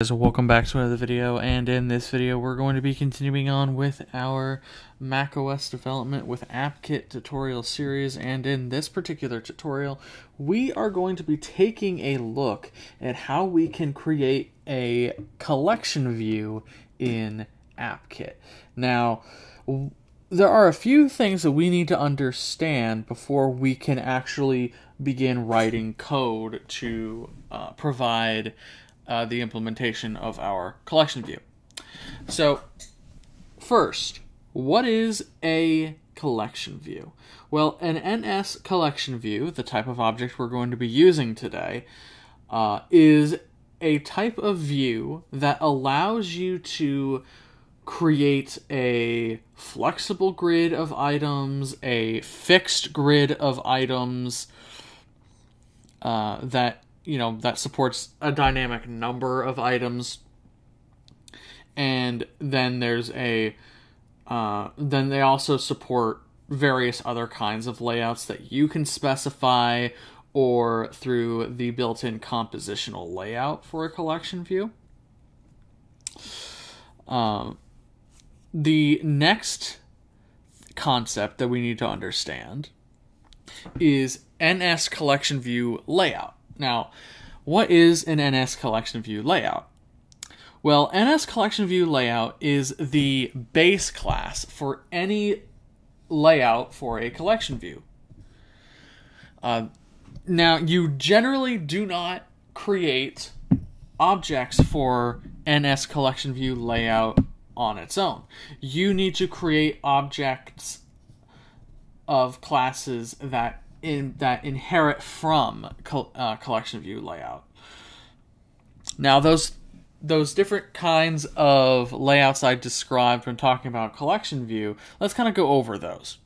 guys welcome back to another video and in this video we're going to be continuing on with our macOS development with AppKit tutorial series and in this particular tutorial we are going to be taking a look at how we can create a collection view in AppKit. Now there are a few things that we need to understand before we can actually begin writing code to uh, provide uh, the implementation of our collection view. So, first, what is a collection view? Well, an NS collection view, the type of object we're going to be using today, uh, is a type of view that allows you to create a flexible grid of items, a fixed grid of items uh, that you know that supports a dynamic number of items. And then there's a uh, then they also support various other kinds of layouts that you can specify or through the built-in compositional layout for a collection view. Um, the next concept that we need to understand is ns collection view layout now, what is an NS collection view layout? Well, NS collection view layout is the base class for any layout for a collection view. Uh, now, you generally do not create objects for NS collection view layout on its own. You need to create objects of classes that in that inherit from uh, collection view layout. Now those those different kinds of layouts I described when talking about collection view, let's kind of go over those.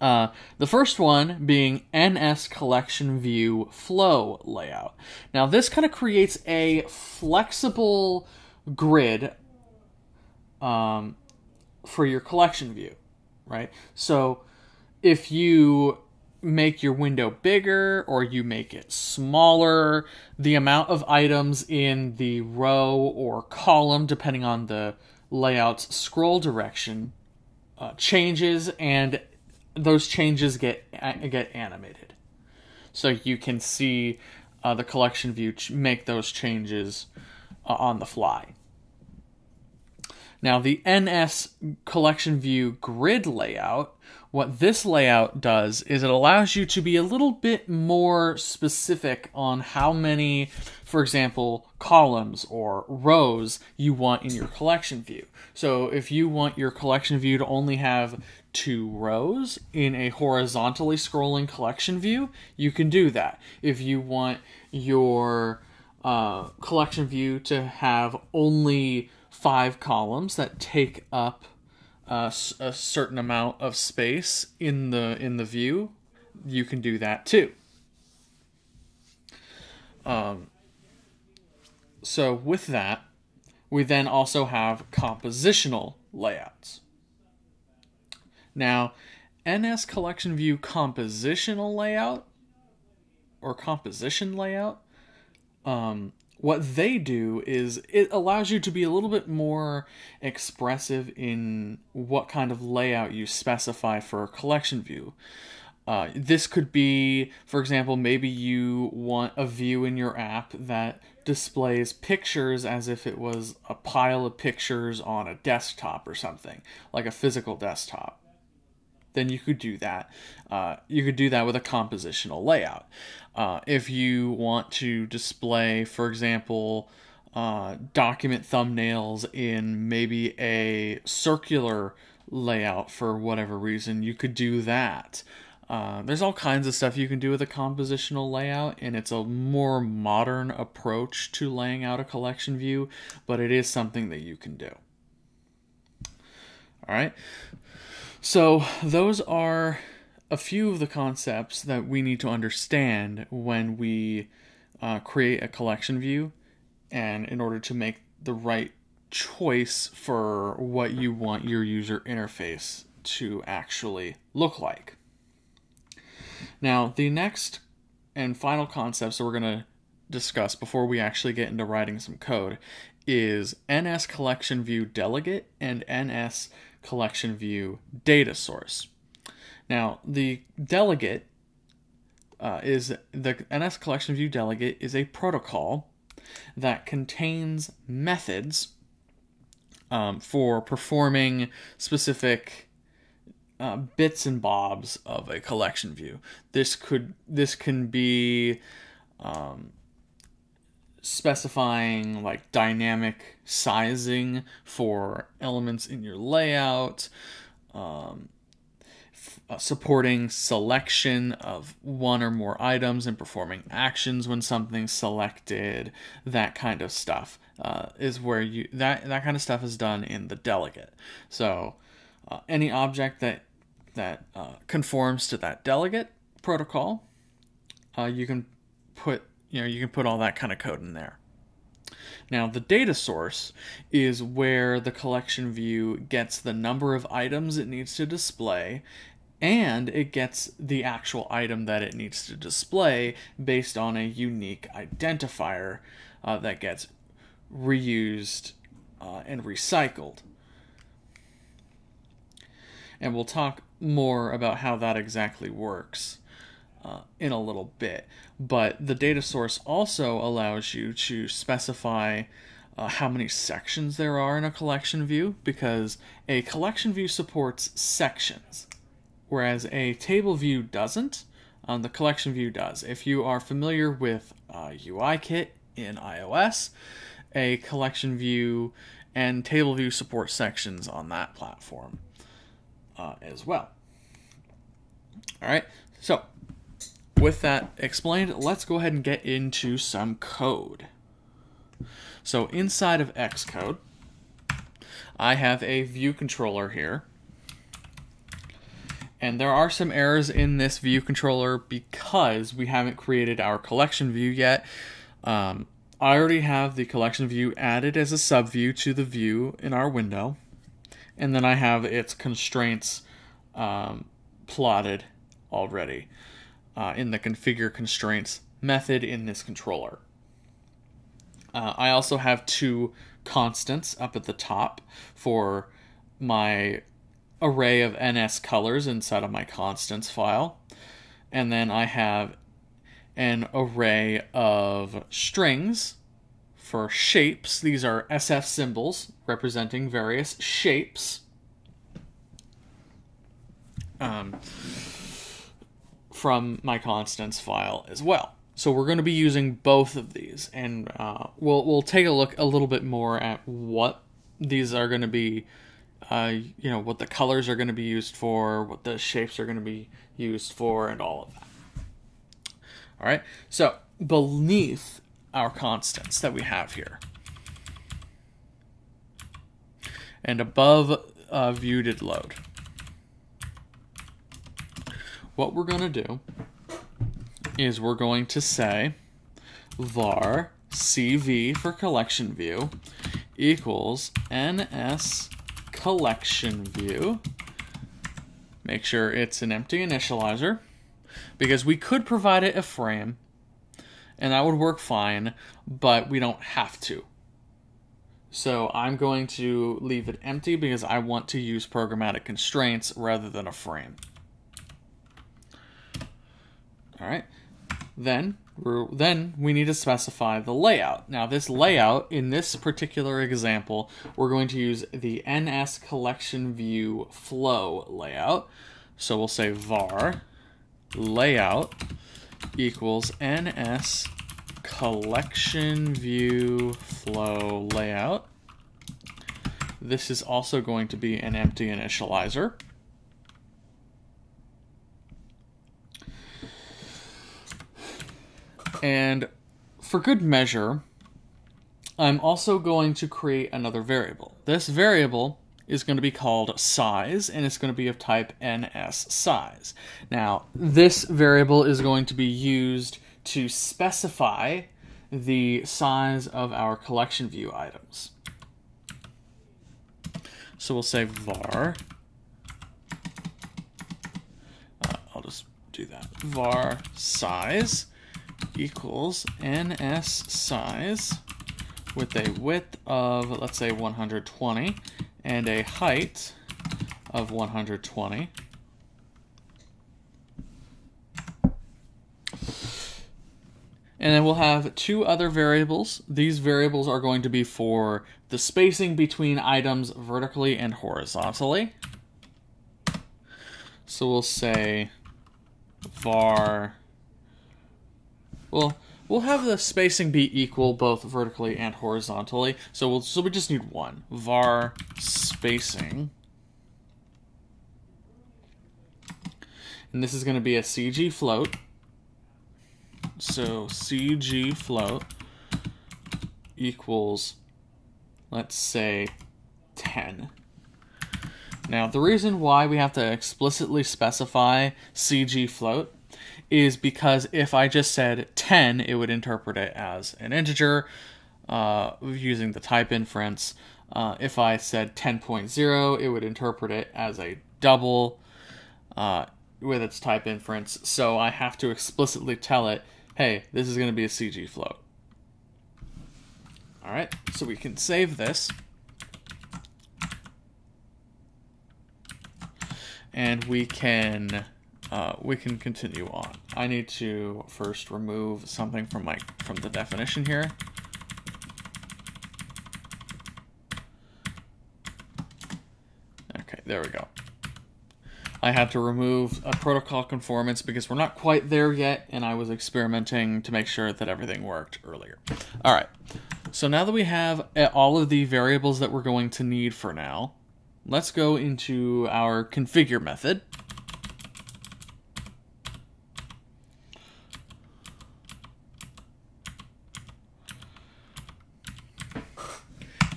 Uh, the first one being NS collection view flow layout. Now this kind of creates a flexible grid um, for your collection view, right? So if you make your window bigger or you make it smaller, the amount of items in the row or column, depending on the layout's scroll direction, uh, changes, and those changes get get animated. So you can see uh, the collection view make those changes uh, on the fly. Now, the NS collection view grid layout, what this layout does is it allows you to be a little bit more specific on how many, for example, columns or rows you want in your collection view. So if you want your collection view to only have two rows in a horizontally scrolling collection view, you can do that. If you want your uh, collection view to have only five columns that take up a, a certain amount of space in the in the view, you can do that too. Um, so with that, we then also have compositional layouts. Now, NS Collection View compositional layout or composition layout um, what they do is it allows you to be a little bit more expressive in what kind of layout you specify for a collection view. Uh, this could be, for example, maybe you want a view in your app that displays pictures as if it was a pile of pictures on a desktop or something, like a physical desktop then you could do that. Uh, you could do that with a compositional layout. Uh, if you want to display, for example, uh, document thumbnails in maybe a circular layout for whatever reason, you could do that. Uh, there's all kinds of stuff you can do with a compositional layout, and it's a more modern approach to laying out a collection view, but it is something that you can do. All right. So, those are a few of the concepts that we need to understand when we uh, create a collection view and in order to make the right choice for what you want your user interface to actually look like. Now, the next and final concepts that we're going to discuss before we actually get into writing some code is NS collection view delegate and NS collection view data source. Now, the delegate uh, is the NS collection view delegate is a protocol that contains methods um, for performing specific uh, bits and bobs of a collection view. This could this can be um, specifying like dynamic sizing for elements in your layout, um, uh, supporting selection of one or more items and performing actions when something's selected, that kind of stuff uh, is where you that that kind of stuff is done in the delegate. So uh, any object that that uh, conforms to that delegate protocol, uh, you can put you know you can put all that kind of code in there. Now the data source is where the collection view gets the number of items it needs to display and it gets the actual item that it needs to display based on a unique identifier uh, that gets reused uh, and recycled. And we'll talk more about how that exactly works uh, in a little bit. But the data source also allows you to specify uh, how many sections there are in a collection view because a collection view supports sections, whereas a table view doesn't. Um, the collection view does. If you are familiar with uh, UIKit in iOS, a collection view and table view support sections on that platform uh, as well. All right, so with that explained, let's go ahead and get into some code. So inside of Xcode, I have a view controller here. And there are some errors in this view controller because we haven't created our collection view yet. Um, I already have the collection view added as a subview to the view in our window. And then I have its constraints um, plotted already uh, in the configure constraints method in this controller. Uh, I also have two constants up at the top for my array of NS colors inside of my constants file. And then I have an array of strings for shapes. These are SF symbols representing various shapes. Um, from my constants file as well. So we're going to be using both of these, and uh, we'll we'll take a look a little bit more at what these are going to be. Uh, you know what the colors are going to be used for, what the shapes are going to be used for, and all of that. All right. So beneath our constants that we have here, and above uh, view load what we're going to do is we're going to say var cv for collection view equals ns collection view. Make sure it's an empty initializer because we could provide it a frame and that would work fine, but we don't have to. So I'm going to leave it empty because I want to use programmatic constraints rather than a frame. All right. Then then we need to specify the layout. Now this layout, in this particular example, we're going to use the NS collection view flow layout. So we'll say var layout equals NS collection view flow layout. This is also going to be an empty initializer. And for good measure, I'm also going to create another variable. This variable is going to be called size, and it's going to be of type ns size. Now, this variable is going to be used to specify the size of our collection view items. So we'll say var, uh, I'll just do that, var size equals ns size with a width of, let's say, 120 and a height of 120. And then we'll have two other variables. These variables are going to be for the spacing between items vertically and horizontally. So we'll say var, well, we'll have the spacing be equal both vertically and horizontally. So we'll, so we just need one, var spacing. And this is going to be a CG float. So CG float equals, let's say, 10. Now, the reason why we have to explicitly specify CG float is because if I just said 10, it would interpret it as an integer uh, using the type inference. Uh, if I said 10.0, it would interpret it as a double uh, with its type inference. So I have to explicitly tell it hey, this is going to be a CG float. All right, so we can save this. And we can uh, we can continue on. I need to first remove something from my from the definition here. Okay, there we go. I had to remove a protocol conformance because we're not quite there yet, and I was experimenting to make sure that everything worked earlier. All right, so now that we have uh, all of the variables that we're going to need for now, let's go into our configure method.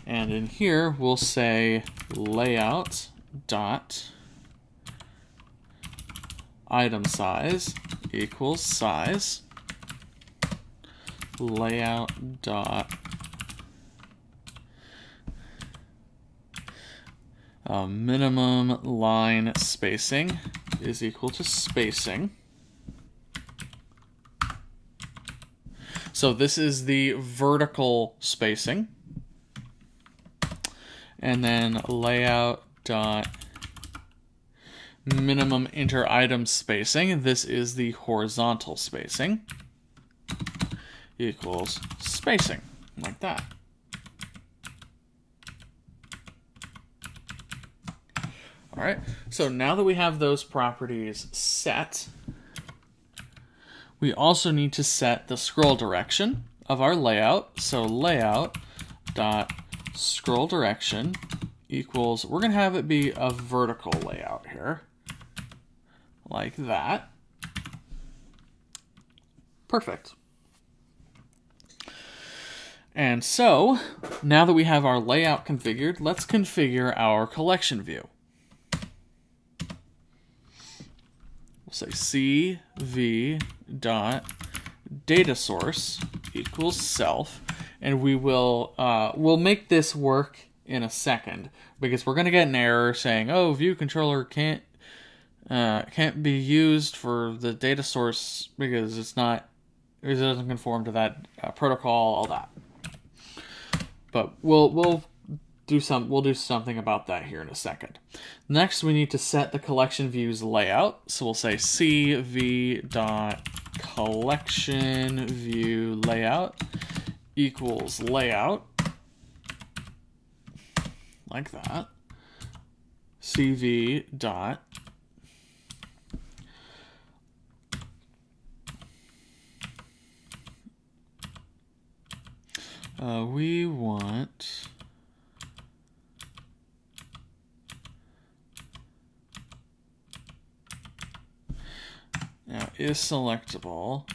And in here, we'll say layout dot item size equals size layout dot uh, minimum line spacing is equal to spacing. So this is the vertical spacing. And then layout dot minimum inter item spacing. This is the horizontal spacing equals spacing, like that. All right, so now that we have those properties set, we also need to set the scroll direction of our layout. So layout dot scroll direction equals, we're going to have it be a vertical layout here like that. Perfect. And so, now that we have our layout configured, let's configure our collection view. We'll say cv dot data source equals self, and we will uh, we'll make this work in a second because we're going to get an error saying, "Oh, view controller can't uh, can't be used for the data source because it's not it doesn't conform to that uh, protocol all that. But we'll we'll do some we'll do something about that here in a second. Next we need to set the collection views layout. So we'll say cv dot collection view layout equals layout. Like that. Cv dot Uh, we want now is selectable.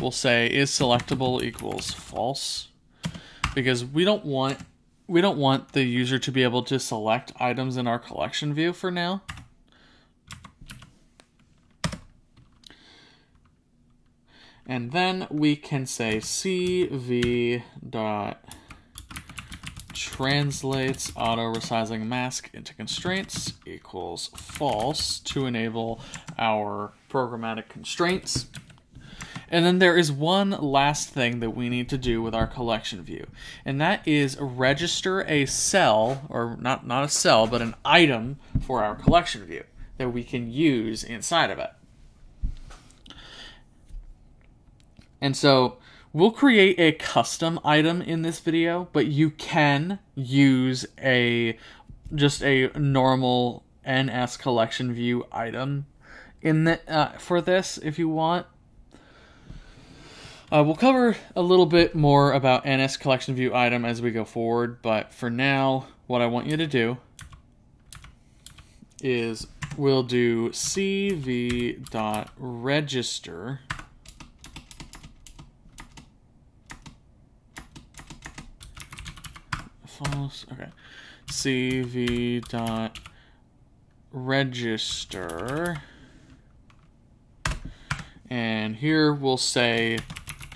We'll say is selectable equals false because we don't want we don't want the user to be able to select items in our collection view for now. And then we can say cv dot translates auto resizing mask into constraints equals false to enable our programmatic constraints. And then there is one last thing that we need to do with our collection view, and that is register a cell, or not, not a cell, but an item for our collection view that we can use inside of it. And so we'll create a custom item in this video, but you can use a just a normal NS collection view item in the, uh, for this if you want. Uh, we'll cover a little bit more about NS collection view item as we go forward, but for now, what I want you to do is we'll do cv.register false okay cv.register and here we'll say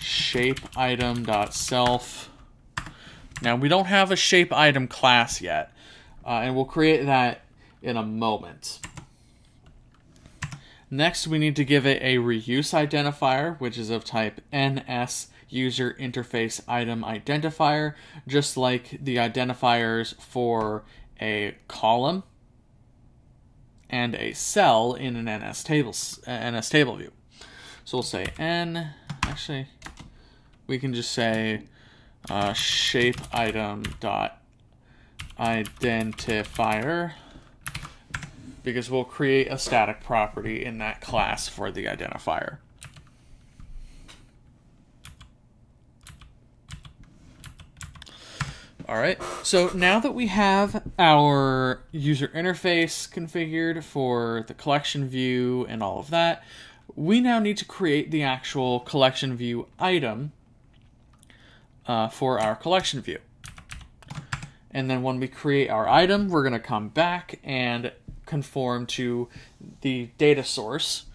shape item dot self. Now we don't have a shape item class yet, uh, and we'll create that in a moment. Next, we need to give it a reuse identifier, which is of type NS user interface item identifier, just like the identifiers for a column and a cell in an NS table NS table view. So we'll say n actually we can just say uh, shape item dot identifier because we'll create a static property in that class for the identifier. All right, so now that we have our user interface configured for the collection view and all of that, we now need to create the actual collection view item uh, for our collection view. And then when we create our item, we're going to come back and conform to the data source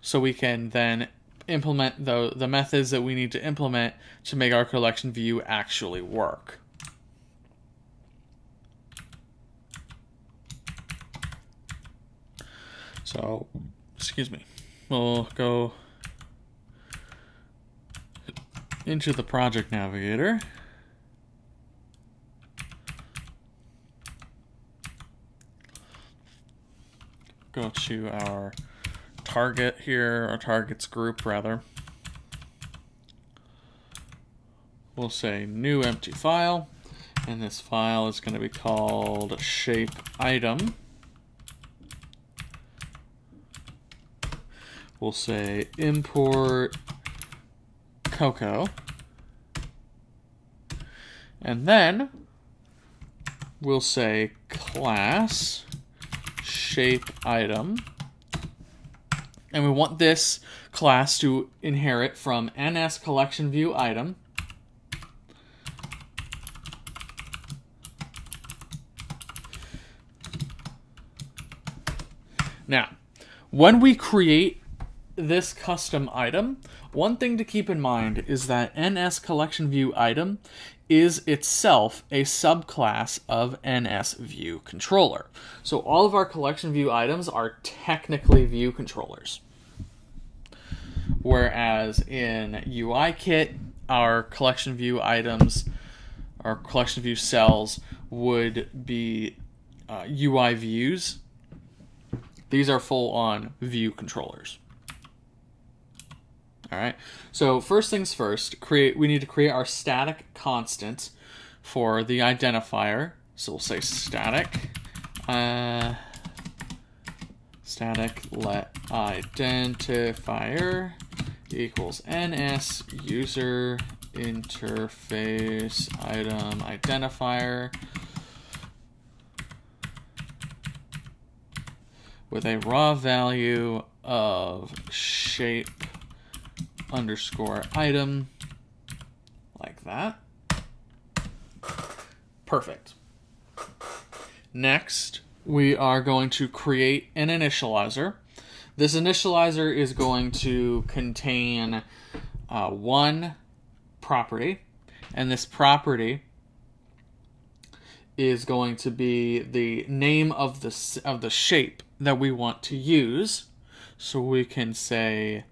so we can then implement the, the methods that we need to implement to make our collection view actually work. So, excuse me, we'll go into the project navigator. Go to our target here, our targets group rather. We'll say new empty file, and this file is going to be called shape item. We'll say import Cocoa. And then we'll say class shape item. And we want this class to inherit from NS collection view item. Now, when we create this custom item, one thing to keep in mind is that NS collection view item is itself a subclass of NS view controller. So all of our collection view items are technically view controllers. Whereas in UIKit, our collection view items, our collection view cells would be uh, UI views. These are full on view controllers. All right. So first things first, create. We need to create our static constant for the identifier. So we'll say static, uh, static let identifier equals ns user interface item identifier with a raw value of shape underscore item like that. Perfect. Next, we are going to create an initializer. This initializer is going to contain uh, one property, and this property is going to be the name of the of the shape that we want to use. So we can say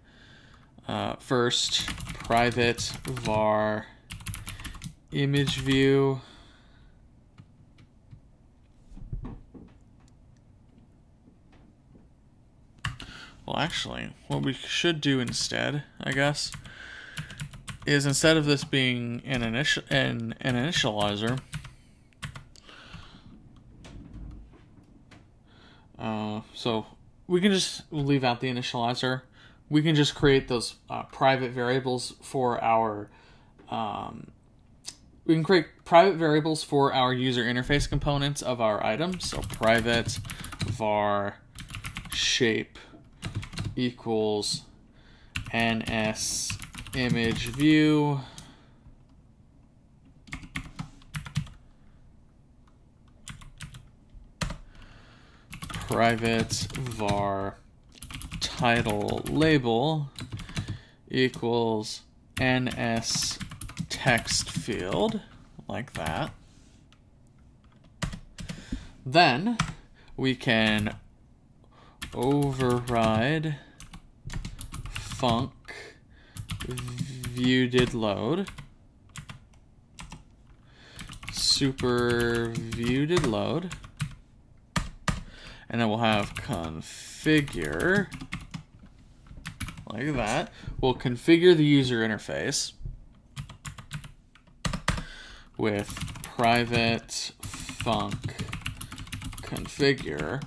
uh, first private var image view Well, actually, what we should do instead, I guess, is instead of this being an initial an, an initializer, uh, so we can just leave out the initializer. We can just create those uh, private variables for our. Um, we can create private variables for our user interface components of our item. So private var shape equals ns image view private var title label equals ns text field like that. Then we can override func view did load super view did load and then we'll have configure like that. We'll configure the user interface with private func configure.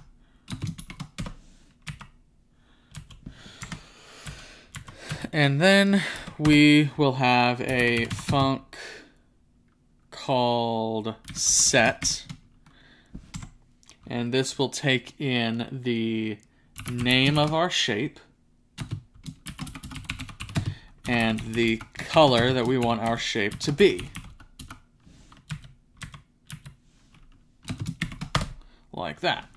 And then we will have a func called set. And this will take in the name of our shape and the color that we want our shape to be. Like that.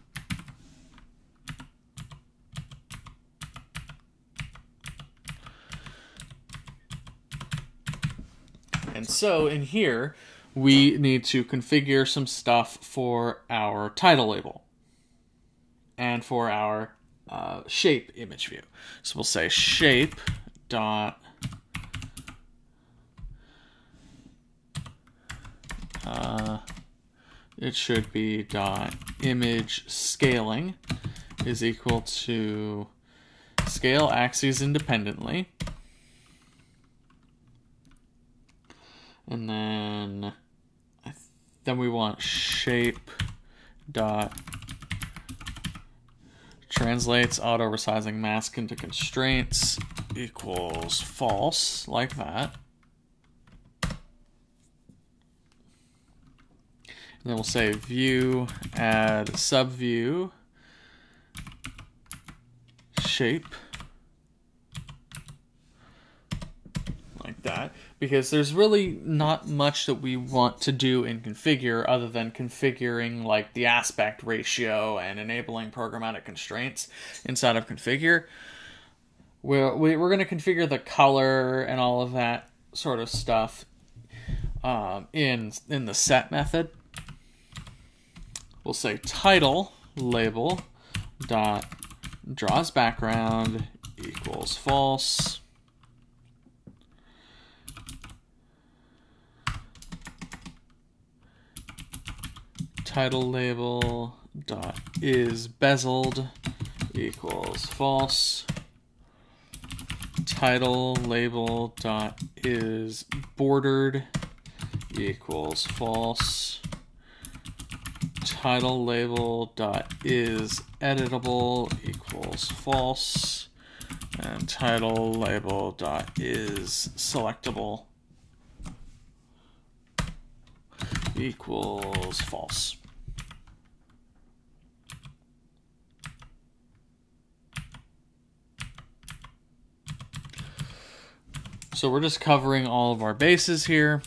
And so in here, we need to configure some stuff for our title label and for our uh, shape image view. So we'll say shape dot uh, it should be dot image scaling is equal to scale axes independently. And then then we want shape dot translates auto resizing mask into constraints equals false like that then we'll say view add subview shape like that because there's really not much that we want to do in configure other than configuring like the aspect ratio and enabling programmatic constraints inside of configure. We're, we're going to configure the color and all of that sort of stuff um, in, in the set method. We'll say title label dot draws background equals false. Title label dot is bezeled equals false. Title label dot is bordered equals false title label dot is editable equals false and title label dot is selectable equals false So we're just covering all of our bases here.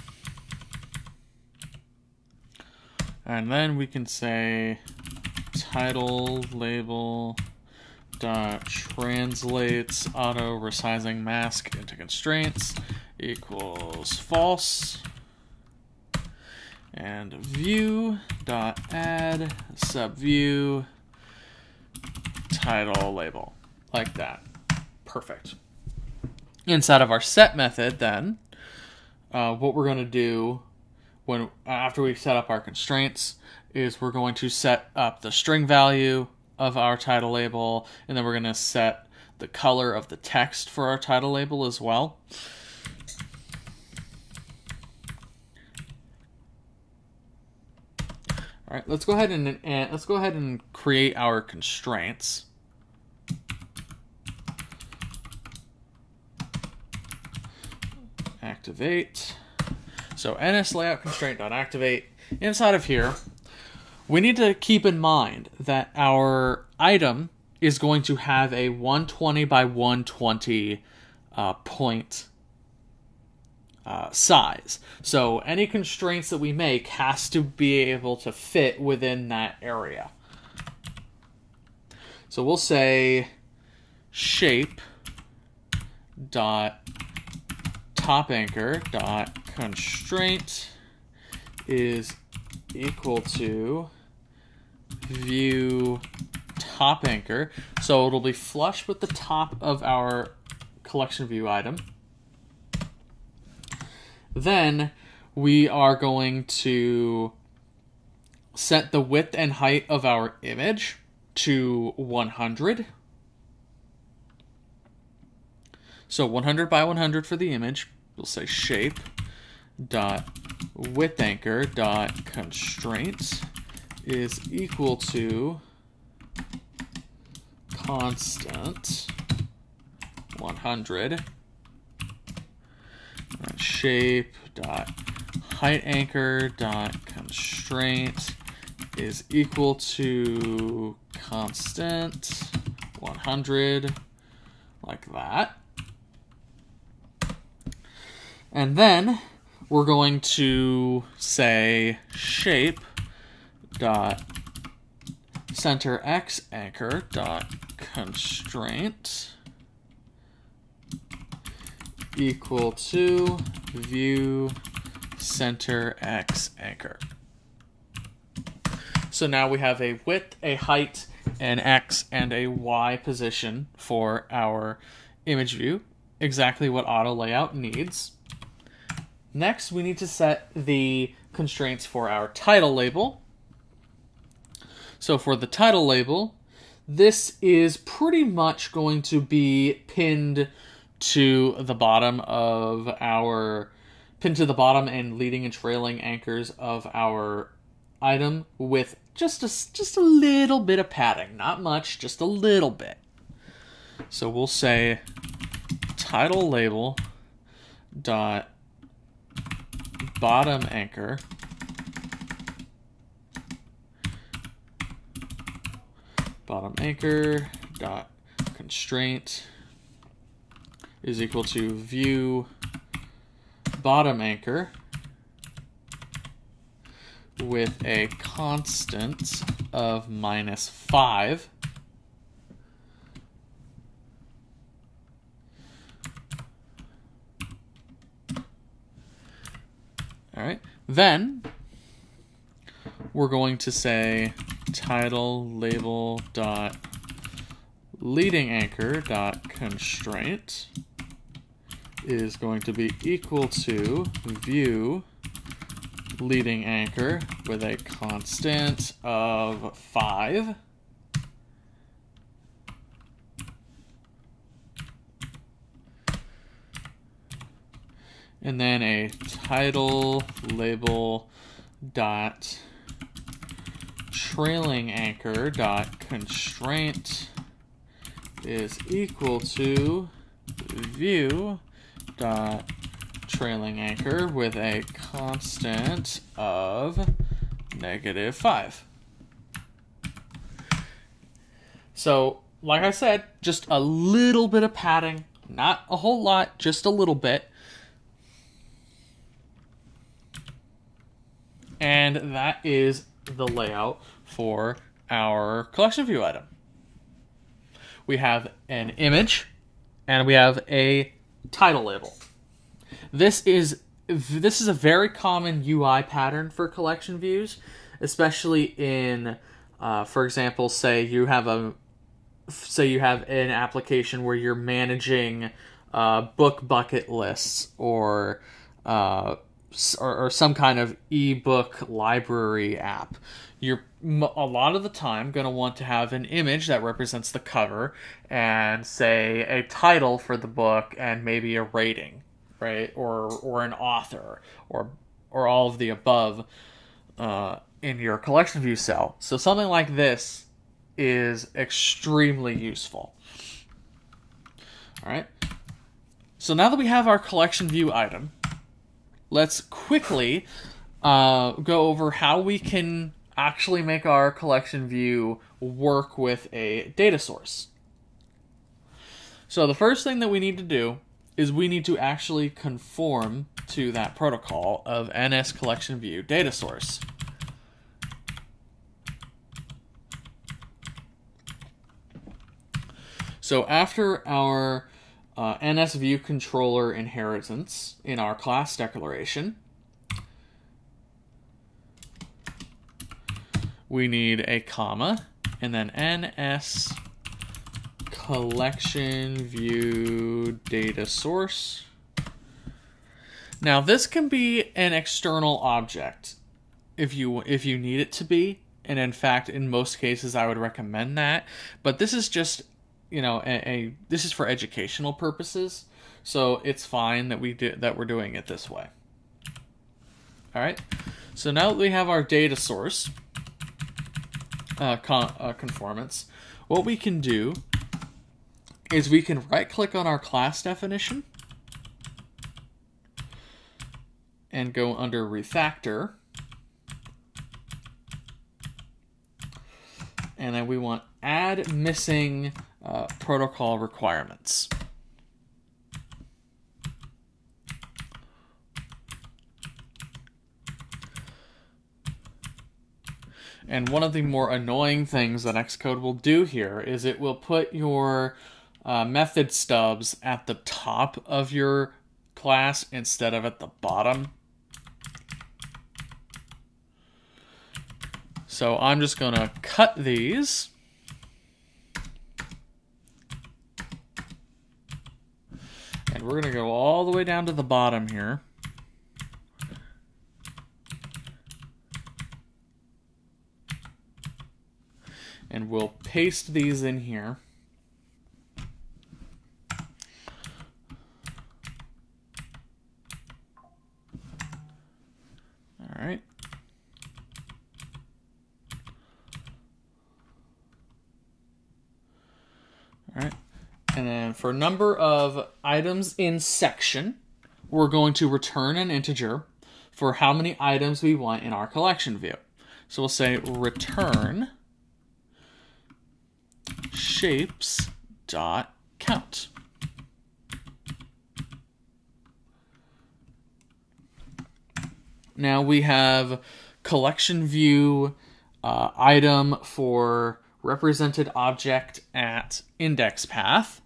And then we can say title label dot translates auto resizing mask into constraints equals false. and view dot add subview title label like that. Perfect. Inside of our set method, then, uh, what we're going to do when uh, after we set up our constraints is we're going to set up the string value of our title label, and then we're going to set the color of the text for our title label as well. All right, let's go ahead and, and let's go ahead and create our constraints. Activate. So ns layout constraint dot activate. Inside of here, we need to keep in mind that our item is going to have a 120 by 120 uh, point uh, size. So any constraints that we make has to be able to fit within that area. So we'll say shape dot top anchor dot constraint is equal to view top anchor. So it'll be flush with the top of our collection view item. Then we are going to set the width and height of our image to 100. So 100 by 100 for the image. We'll say shape dot width anchor dot constraint is equal to constant 100 shape dot height anchor dot constraint is equal to constant 100 like that. And then we're going to say shape dot center x anchor dot constraint equal to view center x anchor. So now we have a width, a height, an x, and a y position for our image view, exactly what auto layout needs. Next, we need to set the constraints for our title label. So for the title label, this is pretty much going to be pinned to the bottom of our pinned to the bottom and leading and trailing anchors of our item with just a, just a little bit of padding, not much, just a little bit. So we'll say title label dot bottom anchor bottom anchor dot constraint is equal to view bottom anchor with a constant of minus 5. All right. Then we're going to say title label dot leading anchor dot constraint is going to be equal to view leading anchor with a constant of 5. And then a title label dot trailing anchor dot constraint is equal to view dot trailing anchor with a constant of negative 5. So, like I said, just a little bit of padding, not a whole lot, just a little bit. And that is the layout for our collection view item. We have an image and we have a title label. This is this is a very common UI pattern for collection views, especially in, uh, for example, say you have a, say you have an application where you're managing uh, book bucket lists or, uh, or, or some kind of ebook library app. You're a lot of the time going to want to have an image that represents the cover and say a title for the book and maybe a rating right? Or or an author or or all of the above uh, in your collection view cell. So something like this is extremely useful. All right? So now that we have our collection view item let's quickly uh, go over how we can actually make our collection view work with a data source. So the first thing that we need to do is we need to actually conform to that protocol of NS collection view data source. So after our uh, NS view controller inheritance in our class declaration, we need a comma and then ns collection view data source. Now this can be an external object if you if you need it to be, and in fact in most cases I would recommend that. But this is just you know a, a this is for educational purposes, so it's fine that we do that we're doing it this way. All right. So now that we have our data source, uh, con- uh, conformance, what we can do is we can right click on our class definition and go under refactor. And then we want add missing uh, protocol requirements. And one of the more annoying things that Xcode will do here is it will put your uh, method stubs at the top of your class instead of at the bottom. So I'm just going to cut these. And we're going to go all the way down to the bottom here. and we'll paste these in here. All right. All right. And then for number of items in section, we're going to return an integer for how many items we want in our collection view. So we'll say return shapes dot count. Now we have collection view uh, item for represented object at index path.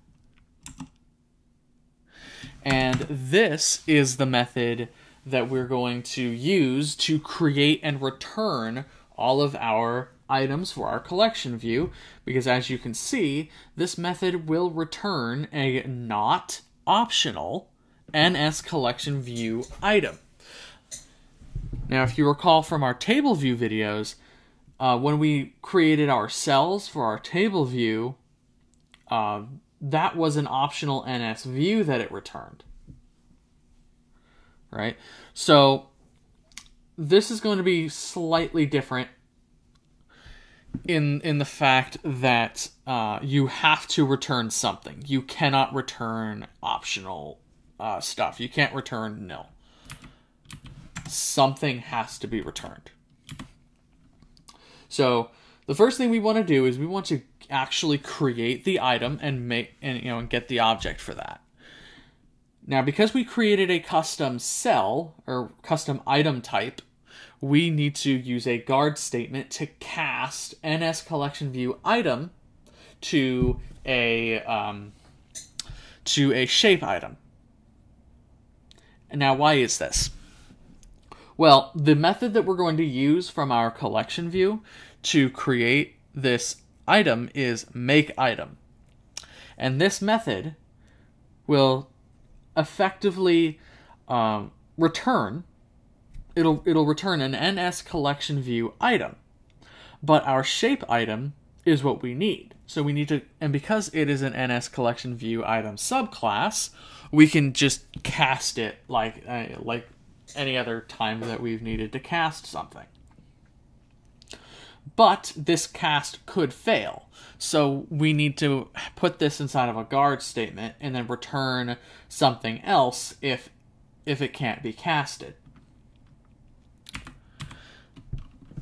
And this is the method that we're going to use to create and return all of our items for our collection view because as you can see, this method will return a not optional NS collection view item. Now, if you recall from our table view videos, uh, when we created our cells for our table view, uh, that was an optional NS view that it returned. Right? So, this is going to be slightly different in in the fact that uh, you have to return something. You cannot return optional uh, stuff. You can't return nil. Something has to be returned. So the first thing we want to do is we want to actually create the item and make and you know and get the object for that. Now, because we created a custom cell or custom item type we need to use a guard statement to cast NS collection view item to a um, to a shape item. Now, why is this? Well, the method that we're going to use from our collection view to create this item is make item. And this method will effectively um, return it'll it'll return an NS collection view item. But our shape item is what we need. So we need to and because it is an NS collection view item subclass, we can just cast it like uh, like any other time that we've needed to cast something. But this cast could fail. So we need to put this inside of a guard statement and then return something else if if it can't be casted.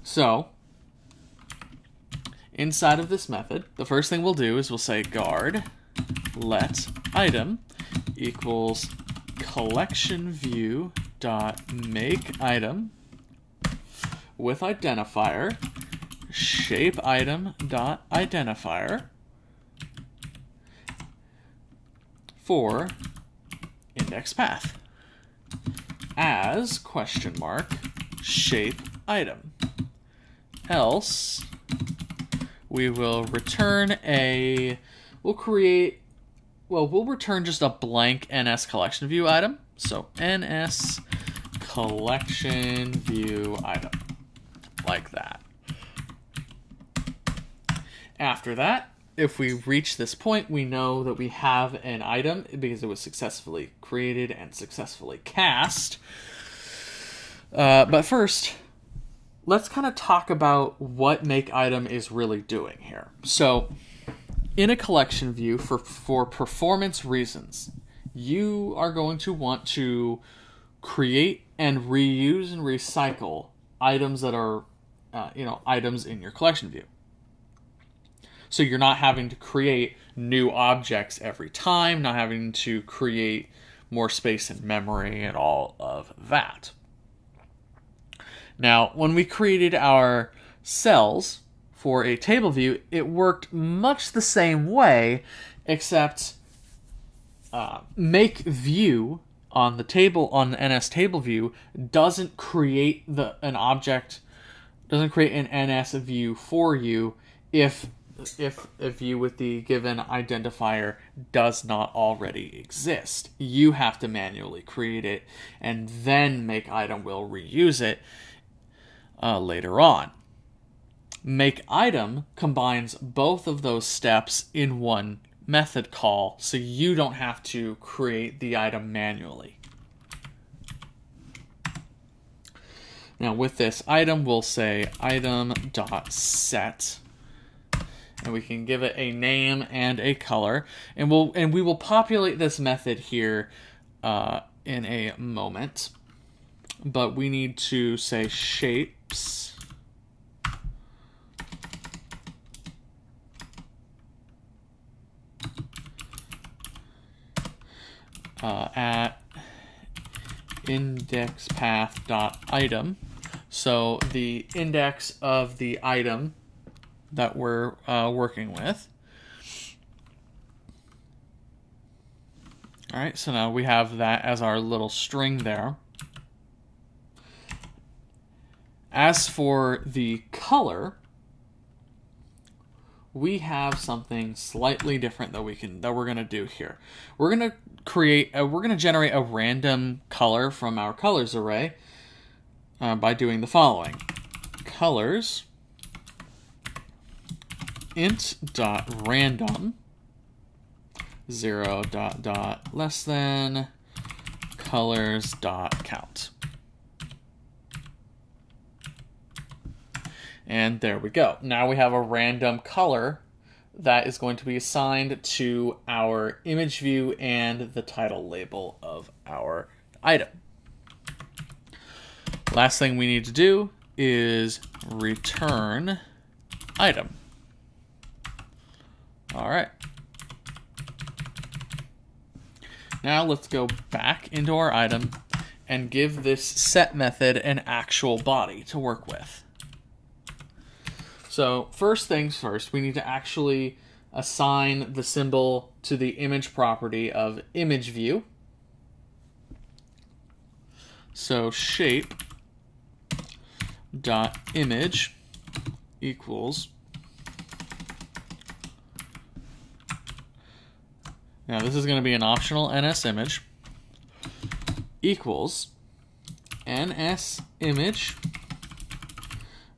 So, inside of this method, the first thing we'll do is we'll say guard let item equals collection view dot make item with identifier shape item dot identifier for index path as question mark shape item else we will return a we'll create well we'll return just a blank ns collection view item. So ns collection view item like that after that if we reach this point we know that we have an item because it was successfully created and successfully cast uh, but first let's kind of talk about what make item is really doing here. So, in a collection view for for performance reasons, you are going to want to create and reuse and recycle items that are uh, you know items in your collection view. So you're not having to create new objects every time, not having to create more space in memory and all of that. Now, when we created our cells for a table view, it worked much the same way, except uh, make view on the table on the NS table view doesn't create the an object doesn't create an NS view for you if if if you with the given identifier does not already exist. You have to manually create it and then make item will reuse it uh, later on. Make item combines both of those steps in one method call, so you don't have to create the item manually. Now with this item, we'll say item.set and we can give it a name and a color. And we'll and we will populate this method here uh, in a moment. But we need to say shapes. Uh, at index path dot item. So the index of the item that we're uh, working with. All right so now we have that as our little string there. As for the color, we have something slightly different that we can that we're gonna do here. We're gonna create a, we're gonna generate a random color from our colors array uh, by doing the following: colors int dot random zero dot dot less than colors dot count. And there we go. Now we have a random color that is going to be assigned to our image view and the title label of our item. Last thing we need to do is return item. All right. Now let's go back into our item and give this set method an actual body to work with. So first things first, we need to actually assign the symbol to the image property of image view. So shape dot image equals now this is going to be an optional ns image equals ns image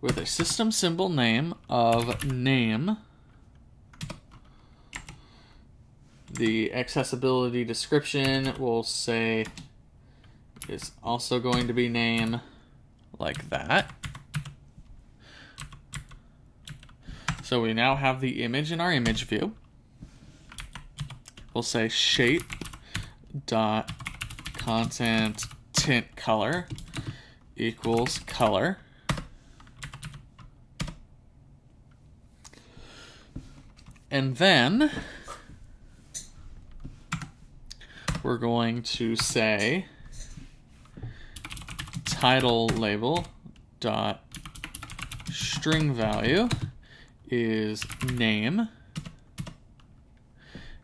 with a system symbol name of name the accessibility description will say is also going to be name like that So we now have the image in our image view. We'll say shape dot content tint color equals color. And then we're going to say title label dot string value is name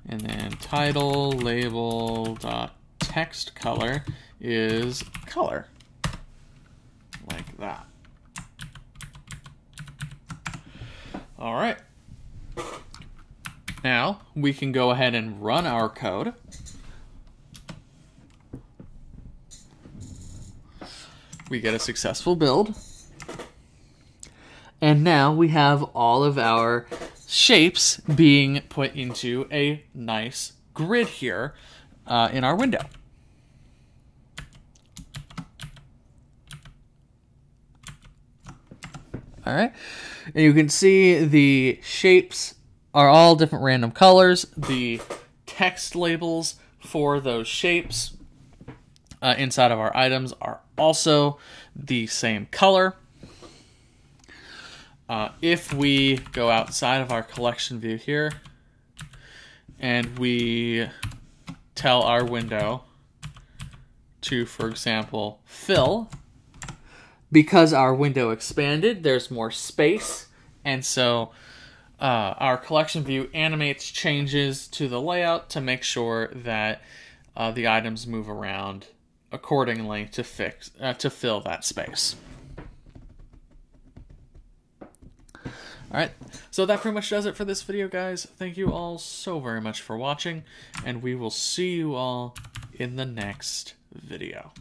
and then title label dot text color is color. Like that. All right. Now we can go ahead and run our code. We get a successful build. And now we have all of our shapes being put into a nice grid here uh, in our window. All right. And you can see the shapes are all different random colors. The text labels for those shapes uh, inside of our items are also the same color. Uh, if we go outside of our collection view here and we tell our window to, for example, fill, because our window expanded, there's more space, and so uh, our collection view animates changes to the layout to make sure that uh, the items move around accordingly to fix uh, to fill that space. All right, so that pretty much does it for this video, guys. Thank you all so very much for watching, and we will see you all in the next video.